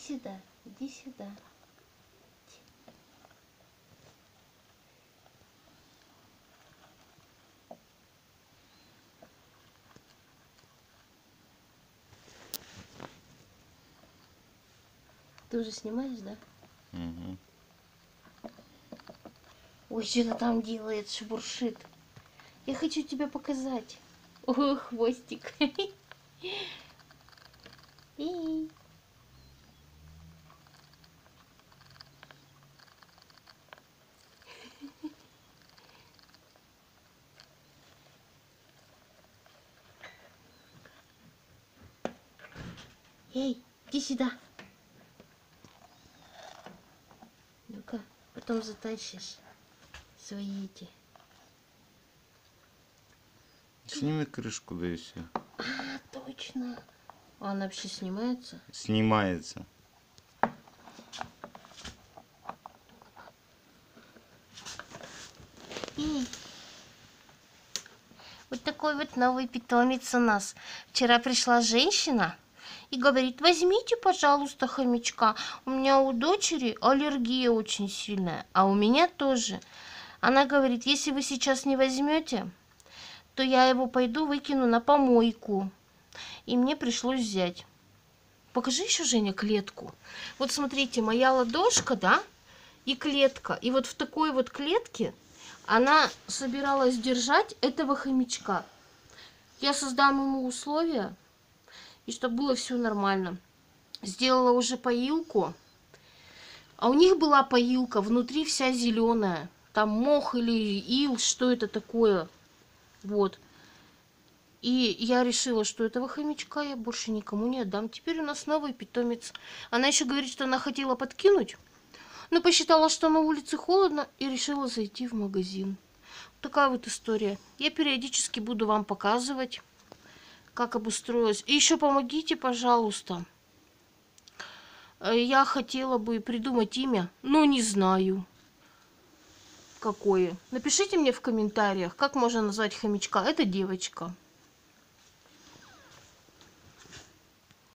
сюда, иди сюда. Ты уже снимаешь, да? Угу. Ой, что-то там делает, шебуршит. Я хочу тебе показать. Ой, хвостик. Эй. Эй, иди сюда. Ну-ка, потом затащишь свои эти. Сними крышку, да и все. А, точно. А она вообще снимается? Снимается. Эй. Вот такой вот новый питомец у нас. Вчера пришла женщина и говорит, возьмите, пожалуйста, хомячка. У меня у дочери аллергия очень сильная, а у меня тоже. Она говорит, если вы сейчас не возьмете, то я его пойду выкину на помойку. И мне пришлось взять. Покажи еще, Женя, клетку. Вот смотрите, моя ладошка, да, и клетка. И вот в такой вот клетке она собиралась держать этого хомячка. Я создам ему условия, и чтобы было все нормально. Сделала уже поилку. А у них была поилка, внутри вся зеленая. Там мох или ил, что это такое. Вот. И я решила, что этого хомячка я больше никому не отдам. Теперь у нас новый питомец. Она еще говорит, что она хотела подкинуть, но посчитала, что на улице холодно и решила зайти в магазин. Такая вот история. Я периодически буду вам показывать, как обустроилась. И еще помогите, пожалуйста. Э, Я хотела бы придумать имя, но не знаю какое. Напишите мне в комментариях, как можно назвать хомячка. Это девочка.